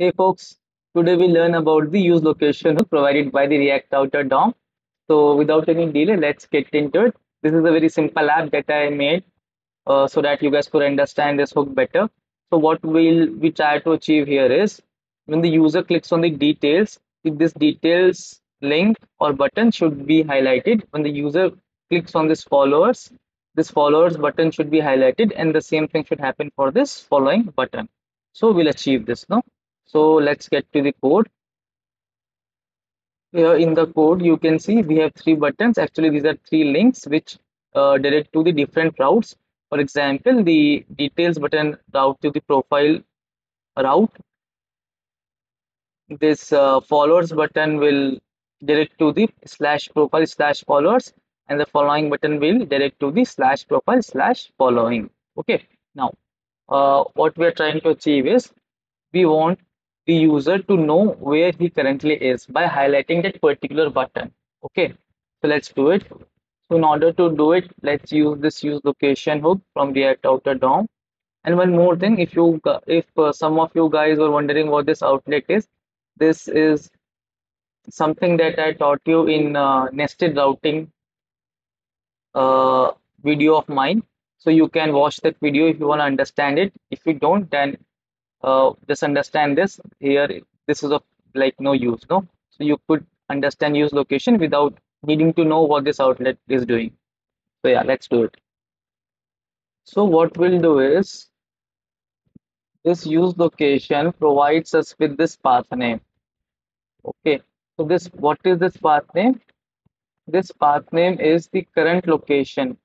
Hey folks, today we learn about the use location provided by the React Router DOM. So without any delay, let's get into it. This is a very simple app that I made uh, so that you guys could understand this hook better. So what we'll we try to achieve here is when the user clicks on the details, if this details link or button should be highlighted. When the user clicks on this followers, this followers button should be highlighted and the same thing should happen for this following button. So we'll achieve this now. So let's get to the code. Here in the code, you can see we have three buttons. Actually, these are three links which uh, direct to the different routes. For example, the details button route to the profile route. This uh, followers button will direct to the slash profile slash followers and the following button will direct to the slash profile slash following. Okay. Now, uh, what we are trying to achieve is we want the user to know where he currently is by highlighting that particular button. Okay so let's do it. So in order to do it let's use this use location hook from react router dom. And one more thing if you if uh, some of you guys were wondering what this outlet is this is something that i taught you in uh, nested routing uh, video of mine. So you can watch that video if you want to understand it. If you don't then uh, just understand this. Here this is of like no use no? So you could understand use location without needing to know what this outlet is doing. So yeah let's do it. So what we'll do is this use location provides us with this path name. Okay so this what is this path name? This path name is the current location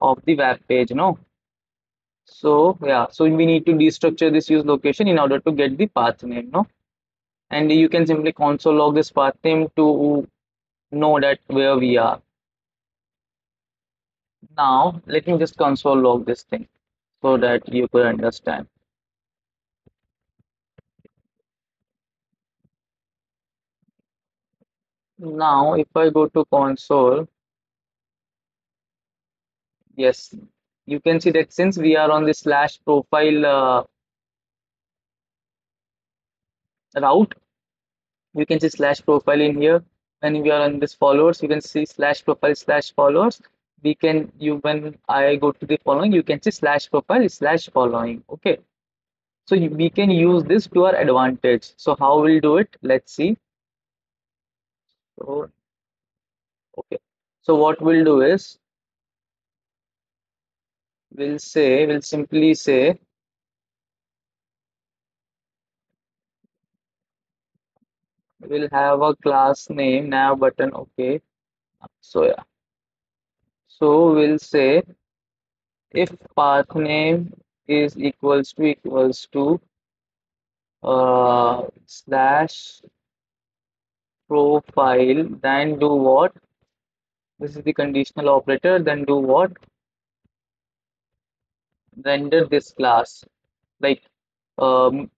of the web page no so yeah, so we need to destructure this use location in order to get the path name, no? And you can simply console log this path name to know that where we are. Now let me just console log this thing so that you could understand. Now if I go to console, yes, you can see that since we are on the slash profile uh, route you can see slash profile in here. When we are on this followers you can see slash profile slash followers. We can you when i go to the following you can see slash profile slash following. Okay. So we can use this to our advantage. So how we'll do it? Let's see. So okay. So what we'll do is we'll say we'll simply say we'll have a class name nav button okay. So yeah. So we'll say if path name is equals to equals to uh, slash profile then do what? This is the conditional operator then do what render this class like um,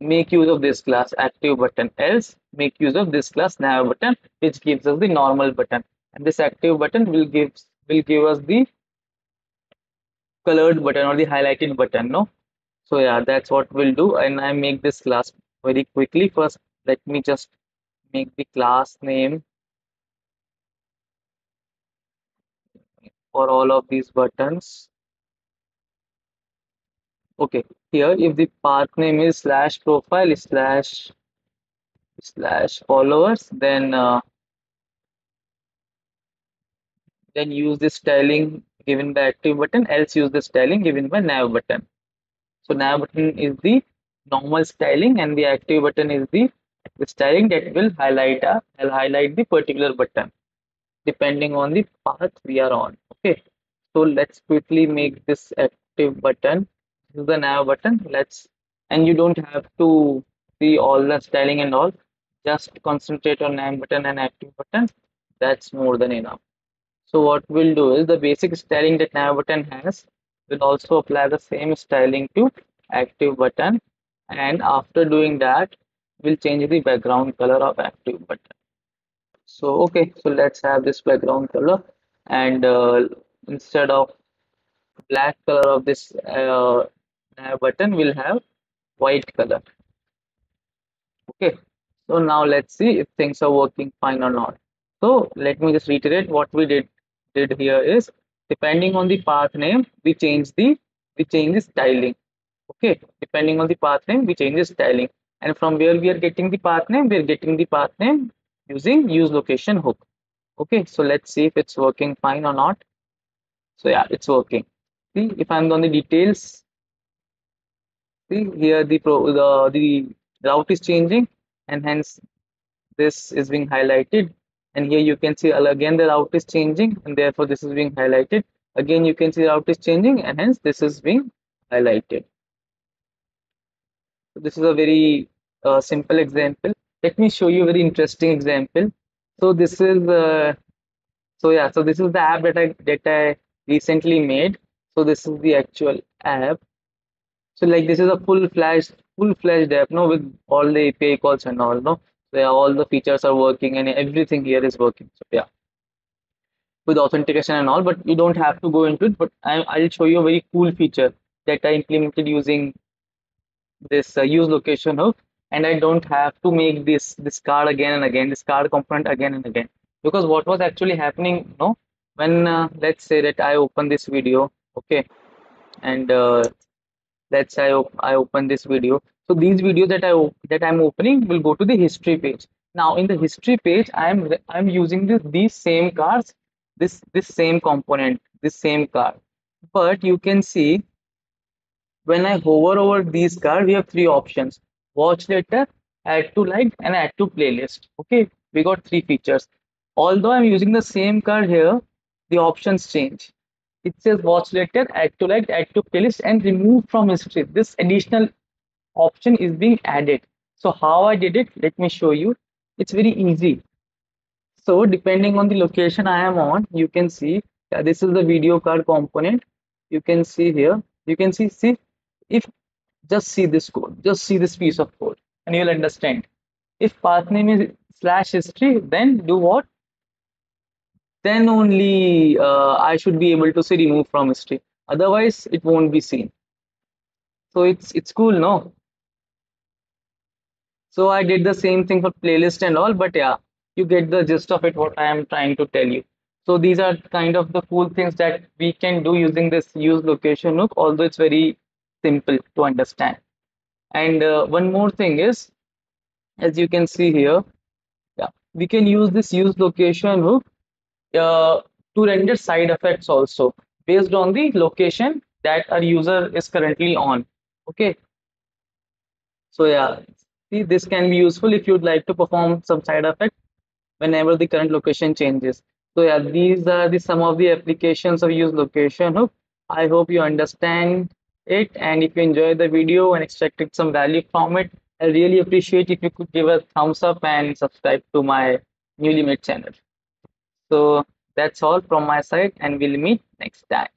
make use of this class active button else make use of this class nav button which gives us the normal button. And this active button will give will give us the colored button or the highlighted button no? So yeah that's what we'll do. And i make this class very quickly. First let me just make the class name for all of these buttons okay here if the path name is slash profile slash slash followers then uh, then use the styling given by active button else use the styling given by nav button. So nav button is the normal styling and the active button is the, the styling that will highlight uh, will highlight the particular button depending on the path we are on. Okay so let's quickly make this active button is the nav button. Let's and you don't have to see all the styling and all. Just concentrate on nav button and active button. That's more than enough. So what we'll do is the basic styling that nav button has will also apply the same styling to active button. And after doing that we'll change the background color of active button. So okay so let's have this background color. And uh, instead of black color of this uh, button will have white color Okay, so now let's see if things are working fine or not. So let me just reiterate what we did did here is depending on the path name, we change the we change the styling. Okay, depending on the path name, we change the styling. And from where we are getting the path name, we are getting the path name using use location hook. Okay, so let's see if it's working fine or not. So yeah, it's working. See, if I'm on the details, see here the pro the the route is changing and hence this is being highlighted. And here you can see again the route is changing and therefore this is being highlighted. Again you can see the route is changing and hence this is being highlighted. So this is a very uh, simple example. Let me show you a very interesting example. So this is uh, so yeah so this is the app that i that i recently made. So this is the actual app so like this is a full flash full fledged app no with all the api calls and all no? So yeah, all the features are working and everything here is working. So yeah. With authentication and all but you don't have to go into it but I, i'll show you a very cool feature that i implemented using this uh, use location hook and I don't have to make this this card again and again this card component again and again. Because what was actually happening know when uh, let's say that I open this video okay and uh, let's say I, op I open this video so these videos that I that I'm opening will go to the history page now in the history page I'm I'm using this these same cards this this same component this same card but you can see when I hover over these cards, we have three options watch later, add to like, and add to playlist. Okay, we got three features. Although I'm using the same card here, the options change. It says watch later, add to like, add to playlist, and remove from history. This additional option is being added. So, how I did it, let me show you. It's very easy. So, depending on the location I am on, you can see yeah, this is the video card component. You can see here, you can see, see if just see this code just see this piece of code and you'll understand if path name is slash history then do what then only uh, i should be able to say remove from history. Otherwise it won't be seen. So it's it's cool no? So i did the same thing for playlist and all but yeah you get the gist of it what i am trying to tell you. So these are kind of the cool things that we can do using this use location hook although it's very simple to understand. And uh, one more thing is, as you can see here, yeah, we can use this use location hook uh, to render side effects also based on the location that our user is currently on. Okay. So yeah, see this can be useful if you'd like to perform some side effect whenever the current location changes. So yeah, these are the some of the applications of use location hook. I hope you understand it and if you enjoyed the video and extracted some value from it i really appreciate if you could give a thumbs up and subscribe to my newly made channel so that's all from my side and we'll meet next time